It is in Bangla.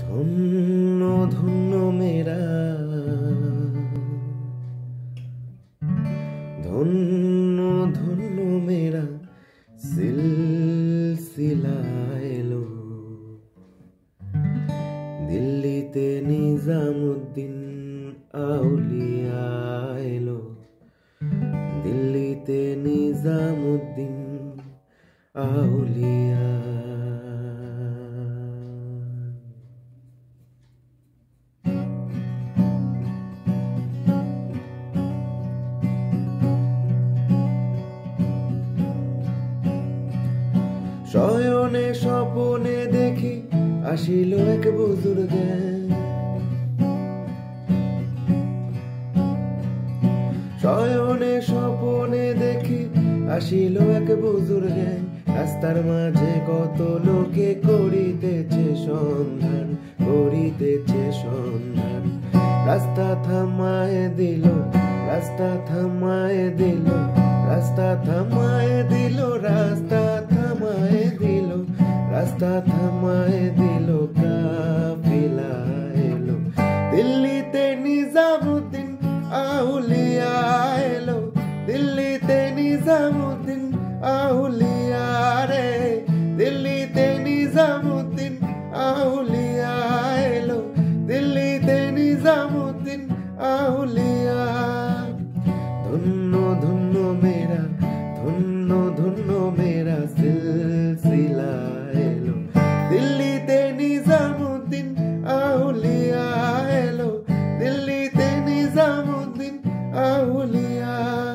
ধন্য ধন্য মেরা ধন্য ধন্য মেরা সিলসিলা এলো। দিল্লিতে নিজামুদ্দিন আউলিয়া এলো। দিল্লিতে নিজামুদ্দিন আউলিয়া শয়নে স্বপনে দেখি আসিল এক বুজুর্গে। শয়নে স্বপনে দেখি আসিল এক বুজুর্গে। রাস্তার মাঝে কত লোকে করিতেছে সন্ধান করিতেছে সন্ধান। রাস্তা থামায় দিল, রাস্তা থামায় দিল, রাস্তা থামায় দিল, রাস্তা রাস্তা থামায় দিল কাফিলা এলো দিল্লিতে নিজামুদ্দিন আউলিয়া এলো দিল্লিতে নিজামুদ্দিন আউলিয়া রে দিল্লিতে নিজামুদ্দিন আউলিয়া এলো দিল্লিতে নিজামুদ্দিন আউলিয়া Aulia.